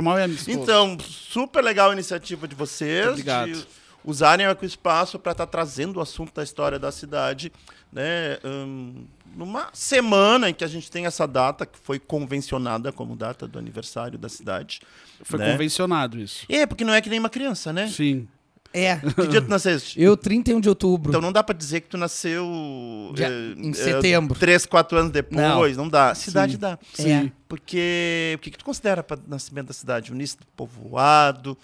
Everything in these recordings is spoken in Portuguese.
Normal é amistoso. Então, super legal a iniciativa de vocês. Obrigado. De usarem o espaço para estar trazendo o assunto da história da cidade. Né? hum, numa semana em que a gente tem essa data, que foi convencionada como data do aniversário da cidade. Foi né? convencionado isso. É, porque não é que nem uma criança, né? Sim. É. Que dia tu nasceste? Eu, 31 de outubro. Então não dá pra dizer que tu nasceu Dia- eh, em eh, setembro. três, quatro anos depois. Não, dá. Cidade Sim. dá. É. Porque o que, que tu considera para nascimento da cidade? O início do povoado,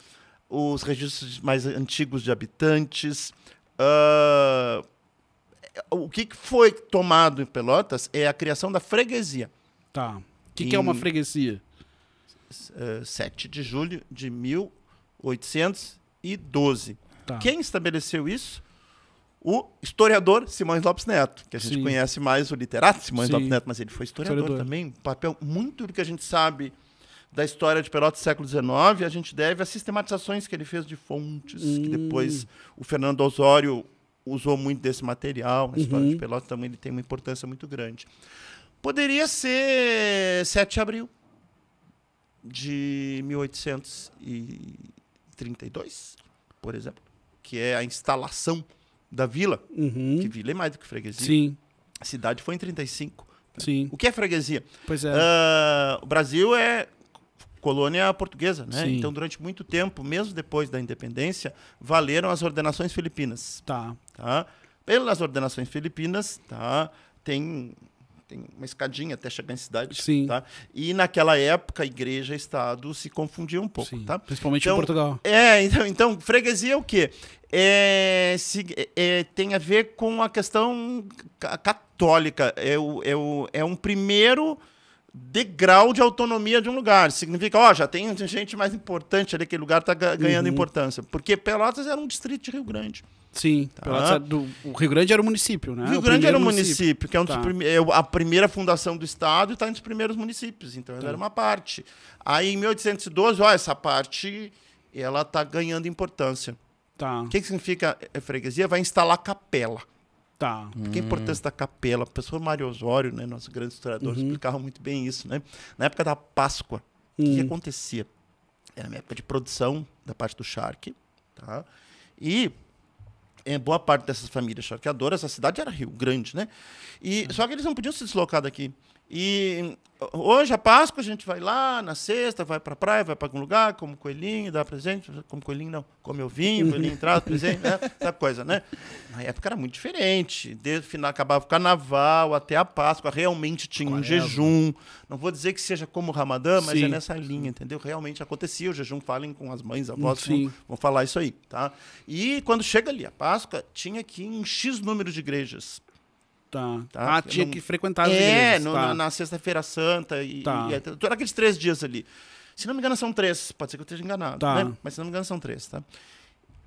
os registros mais antigos de habitantes. ah, o que, que foi tomado em Pelotas é a criação da freguesia. Tá. O que, que é uma freguesia? eh, 7 de julho de 1812. Tá. Quem estabeleceu isso? O historiador Simões Lopes Neto, que a gente Sim. conhece mais o literato Simões Sim. Lopes Neto, mas ele foi historiador, Historiador. também. Um papel muito do que a gente sabe da história de Pelotas do século XIX, a gente deve às sistematizações que ele fez de fontes, que Hum. depois o Fernando Osório usou muito desse material. Na história Uhum. de Pelotas também ele tem uma importância muito grande. Poderia ser 7 de abril de 1832, por exemplo, que é a instalação da vila, Uhum. que vila é mais do que freguesia. Sim, A cidade foi em 35. sim. O que é freguesia? Pois é. Ah, o Brasil é colônia portuguesa, né? Sim. Então, durante muito tempo, mesmo depois da independência, valeram as ordenações filipinas. Tá. Tá? Pelas ordenações filipinas, tá? tem, tem uma escadinha até chegar em cidade. Sim. Tá? E naquela época, igreja e Estado se confundiam um pouco. Sim. Tá? Principalmente Então, em Portugal. É, então, então freguesia é o quê? É, se- é, tem a ver com a questão ca- católica. É, o, é, o, é um primeiro degrau de autonomia de um lugar. Significa, ó, já tem gente mais importante ali, aquele lugar está ganhando Uhum. importância. Porque Pelotas era um distrito de Rio Grande. Sim. Era do- o Rio Grande era o município, né? Rio O Grande era um primeiro município, que é, um Tá. prime- é o- a primeira fundação do Estado e está entre os primeiros municípios. Então, ela Tá. era uma parte. Aí, em 1812, ó, essa parte ela está ganhando importância. Tá. O que, que significa eh, freguesia? Vai instalar capela. Tá. Porque a importância da capela, o professor Mário Osório, né, nosso grande historiador, Uhum. explicava muito bem isso. Né? Na época da Páscoa, o que, que Hum. acontecia? Era uma época de produção da parte do charque. Tá? E em boa parte dessas famílias charqueadoras, a cidade era Rio Grande, né? E. Só que eles não podiam se deslocar daqui. E hoje, a Páscoa, a gente vai lá na sexta, vai pra praia, vai para algum lugar, come coelhinho, dá presente. Come coelhinho, não. Come ovinho, coelhinho traz presente, né? Essa coisa, né? Na época era muito diferente. Desde o final, acabava o carnaval até a Páscoa, realmente tinha um jejum. Não vou dizer que seja como o Ramadã, mas Sim. é nessa linha, entendeu? Realmente acontecia o jejum. Falem com as mães, avós, vão, vão falar isso aí, tá? E quando chega ali a Páscoa, tinha aqui um X número de igrejas. Tá. Tá. Ah, tinha Não- que frequentar as é, igrejas. no- tá. na, Sexta-feira Santa e, Tá. e é, todos aqueles três dias ali. Se não me engano, são três. Pode ser que eu esteja enganado, Tá. né? Mas se não me engano, são três, tá?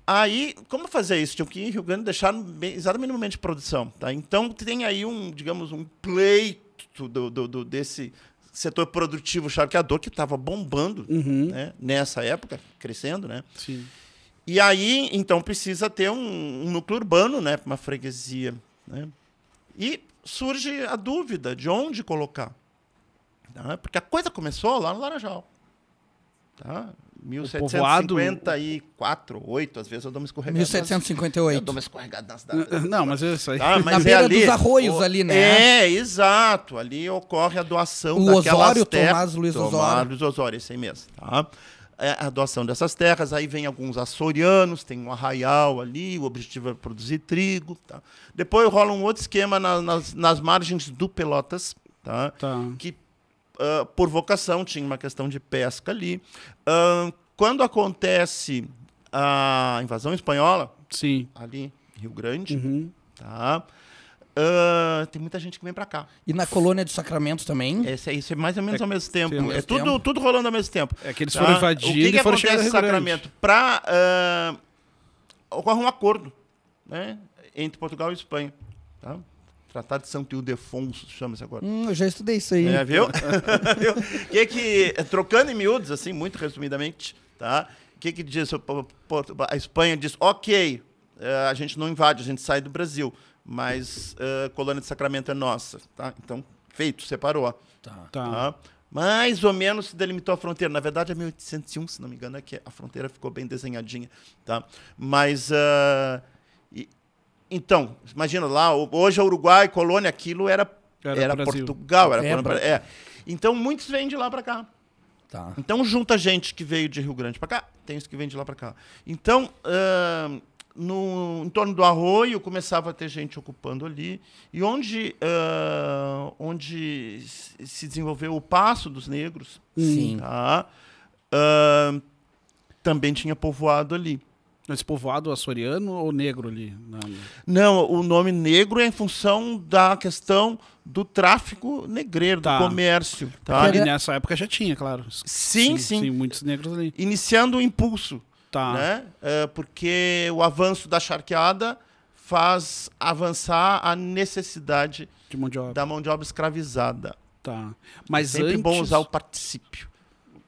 Aí, como fazer isso? Tinha que ir em Rio Grande deixar bem, exato minimamente de produção, tá? Então, tem aí um, digamos, um pleito do, do- do- desse setor produtivo charqueador que estava bombando Uhum. né? nessa época, crescendo, né? Sim. E aí, então, precisa ter um, um núcleo urbano, né? Uma freguesia. Né? E surge a dúvida de onde colocar. Tá? Porque a coisa começou lá no Laranjal. Tá? 1754, 8, às vezes eu dou uma escorregada. nas- Eu 1758. dou uma escorregada nas datas. Não, mas é isso aí. Tá? Mas Na é beira ali, dos arroios o- ali, né? É, exato. Ali ocorre a doação O daquelas Osório, terras. Tomás Luiz Tomás Osório. Luiz Osório, esse aí mesmo. Tá? É a doação dessas terras, aí vem alguns açorianos, tem um arraial ali, o objetivo é produzir trigo. Tá? Depois rola um outro esquema na- nas, nas margens do Pelotas, tá? Tá. que ah, por vocação tinha uma questão de pesca ali. Ah, quando acontece a invasão espanhola, Sim. ali Rio Grande, Uhum. tá? Ah, tem muita gente que vem para cá. E na colônia do Sacramento também. Esse é, isso é mais ou menos É, ao mesmo tempo. ao é mesmo tudo, tempo. tudo rolando ao mesmo tempo. É que eles foram invadindo O que, que e foram em no. Sacramento? Para ah, ocorre um acordo, né, entre Portugal e Espanha, tá? Tratado de Santo Ildefonso chama-se agora. Hum, eu já estudei isso aí. É, viu? Que que, trocando em miúdos, assim, muito resumidamente, tá? O que que diz? A Espanha diz, ok, eh, a gente não invade, a gente sai do Brasil, mas a colônia de Sacramento é nossa, tá? Então, feito, separou. Tá. Tá. Tá? mais ou menos se delimitou a fronteira. Na verdade, é 1801, se não me engano, é que a fronteira ficou bem desenhadinha. Tá? Mas. ah, e- então, imagina lá, hoje é Uruguai, colônia, aquilo era, Era era. Portugal, era, É, colônia- é. Então, muitos vêm de lá para cá. Tá. Então junta gente que veio de Rio Grande para cá, tem os que vêm de lá para cá. Então, ahn, no em torno do arroio começava a ter gente ocupando ali e onde ahn, onde se- se desenvolveu o passo dos negros, Sim. tá? ahn, também tinha povoado ali. Esse povoado açoriano ou negro ali? Na- Não, o nome negro é em função da questão do tráfico negreiro, Tá. do comércio, tá? Nessa época já tinha, claro. Sim, sim. muitos negros ali. Iniciando o impulso Tá. né? É, porque o avanço da charqueada faz avançar a necessidade De mão da mão de obra escravizada. Tá. Mas Sempre antes... bom usar o particípio.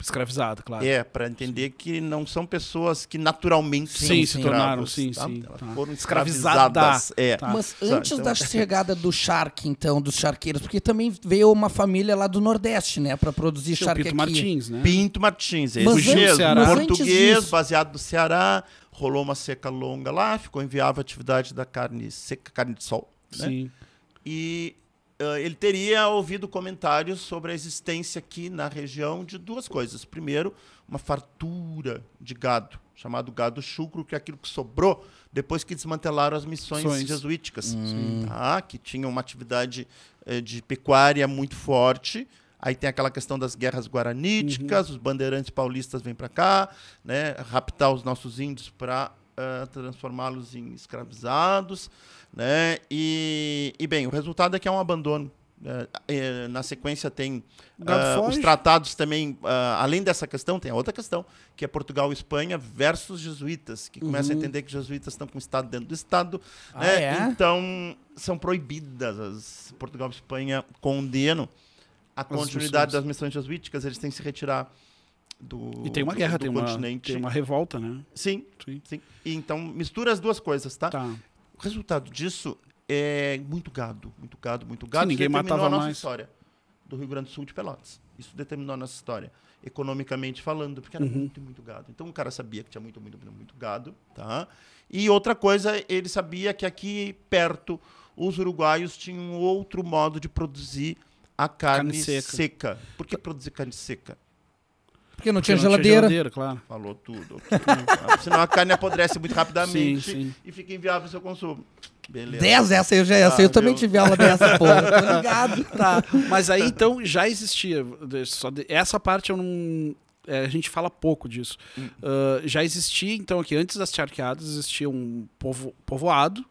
Escravizado, claro. É, para entender que não são pessoas que naturalmente Sim, são se tornaram, sim, tá? sim, tá. foram Escravizada. escravizadas. É. Tá. Mas Só, antes então- da chegada do charque, então, dos charqueiros, porque também veio uma família lá do Nordeste, né, para produzir Seu charque Pinto aqui. Martins, né? Pinto Martins, esse Mas Ceará. mas antes português, baseado no Ceará, rolou uma seca longa lá, ficou inviável a atividade da carne seca, carne de sol. né? Sim. e ah, ele teria ouvido comentários sobre a existência aqui na região de duas coisas. Primeiro, uma fartura de gado, chamado gado chucro, que é aquilo que sobrou depois que desmantelaram as missões Missões. jesuíticas, tá? que tinham uma atividade eh, de pecuária muito forte. Aí tem aquela questão das guerras guaraníticas, os bandeirantes paulistas vêm para cá, né, raptar os nossos índios para transformá-los em escravizados, né? E, e bem, o resultado é que é um abandono. É, na sequência tem ah, os tratados também, ah, além dessa questão, tem a outra questão, que é Portugal e Espanha versus jesuítas, que começa a entender que os jesuítas estão com o Estado dentro do Estado. Ah, né? é? Então, são proibidas. As, Portugal e Espanha condenam a continuidade missões. das missões jesuíticas, eles têm que se retirar do, E tem uma do- guerra, do tem uma, continente. tem uma revolta, né? Sim, Sim. sim. E então, mistura as duas coisas, tá? Tá. O resultado disso é muito gado, muito gado, muito gado. ninguém Isso determinou matava a nossa mais. história do Rio Grande do Sul de Pelotas. Isso determinou a nossa história, economicamente falando, porque Uhum. era muito, muito gado. Então o cara sabia que tinha muito, muito, muito, muito gado, tá? E outra coisa, ele sabia que aqui perto os uruguaios tinham outro modo de produzir a carne, Carne seca. seca. Por que produzir carne seca? Porque não tinha Porque não geladeira. claro. Falou tudo. Senão a carne apodrece muito rapidamente Sim, sim. e fica inviável o seu consumo. Beleza. 10 essa eu já essa. Ah, eu também meu. tive aula dessa, porra. Tô ligado. Tá, mas aí então já existia. Só de- essa parte eu não. é, a gente fala pouco disso. Hum. Ah, já existia, então, aqui antes das charqueadas, existia um povo, povoado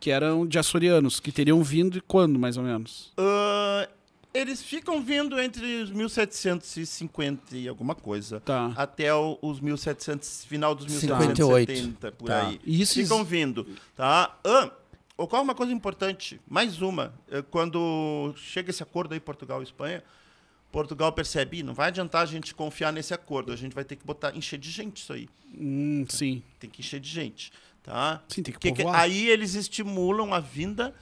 que eram de açorianos, que teriam vindo quando, mais ou menos? Ah, eles ficam vindo entre os 1750 e alguma coisa. Tá. Até o- os 1700, final dos 58. 1770, por Tá. aí. Isso Ficam exi- vindo, tá? Ah, ocorre uma coisa importante, mais uma. É, Quando chega esse acordo aí Portugal e Espanha, Portugal percebe, "Ih, não vai adiantar a gente confiar nesse acordo, a gente vai ter que botar encher de gente isso aí. Hum, sim. Tem que encher de gente, tá? Sim, tem que Que- que- aí eles estimulam a vinda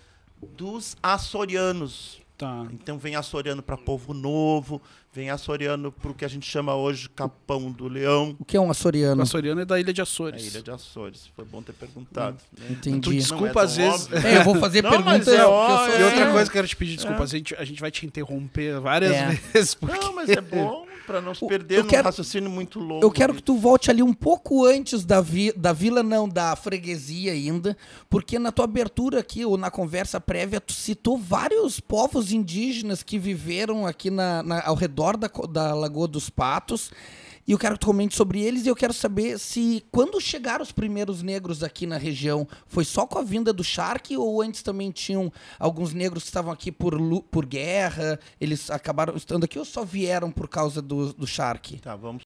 dos açorianos. Tá. Então vem açoriano para Povo Novo, vem açoriano para o que a gente chama hoje Capão do Leão, O que é um O açoriano? açoriano é da Ilha de a Açores. Ilha de Açores. Foi bom ter perguntado. né? Entendi. Tu desculpa, tão às vezes-. É, eu vou fazer Não, pergunta. mas é ó- sou- E outra É. coisa que eu quero te pedir desculpa, a, gente, a gente vai te interromper várias É. vezes. Porque... Não, mas é bom para não se perder eu num quero- raciocínio muito longo. Eu quero que tu volte ali um pouco antes da, vi, da vila, não, da freguesia ainda, porque na tua abertura aqui, ou na conversa prévia, tu citou vários povos indígenas que viveram aqui na, na- ao redor da, da Lagoa dos Patos. E eu quero que tu comente sobre eles e eu quero saber se quando chegaram os primeiros negros aqui na região, foi só com a vinda do Shark ou antes também tinham alguns negros que estavam aqui por, por guerra, eles acabaram estando aqui ou só vieram por causa do, do Shark? Tá, vamos